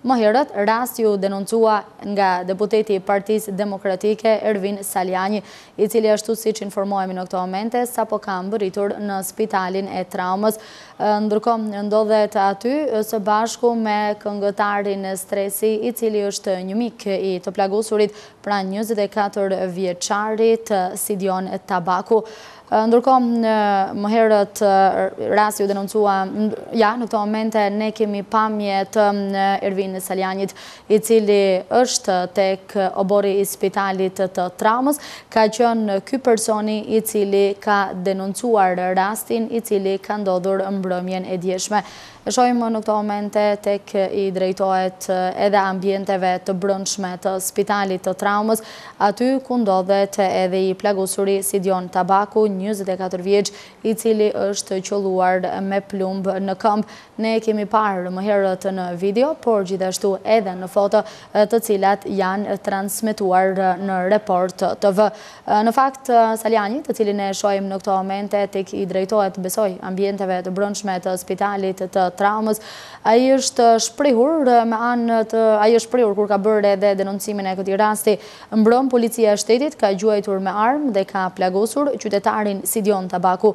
Më herët, rasti u denoncua nga deputeti i Partisë Demokratike, Ervin Salianji, i cili ashtu siç informohemi në këto momente, sapo ka mbërritur në spitalin e traumës. Ndërkohë, ndodhet aty së bashku me këngëtarin Stresi, i cili është një mik i të plagosurit, pra njëzet e katër vjeçarit Sidion Tabaku. Ndërkohë, më herët rasti u denoncua, ja, në këto momente ne kemi pamjet e Ervin Salianjit, i cili është tek oborri i spitalit të Traumës, ka qenë ky personi i cili ka denoncuar rastin i cili ka ndodhur mbrëmjen e djeshme. E shohim në këto momente tek i drejtohet edhe ambienteve të brendshme të Spitalit të Traumës, aty ku ndodhet edhe i plagosuri Sidion Tabaku, njëzet e katër vjeç, i cili është qëlluar me plumb në këmbë. Ne e kemi parë më herët në video, por gjithashtu edhe në foto, të cilat janë transmetuar në Report TV. Në fakt, Salianji, të cilin e shohim në këto momente tek i drejtohet, besoj, ambienteve të brendshme të spitalit të Traumës, ai është shprehur me anë të, ai është shprehur kur ka bërë edhe denoncimin e këtij rasti, Mbrëmë Policia e Shtetit ka gjuajtur me armë dhe ka plagosur qytetarin Sidion Tabaku,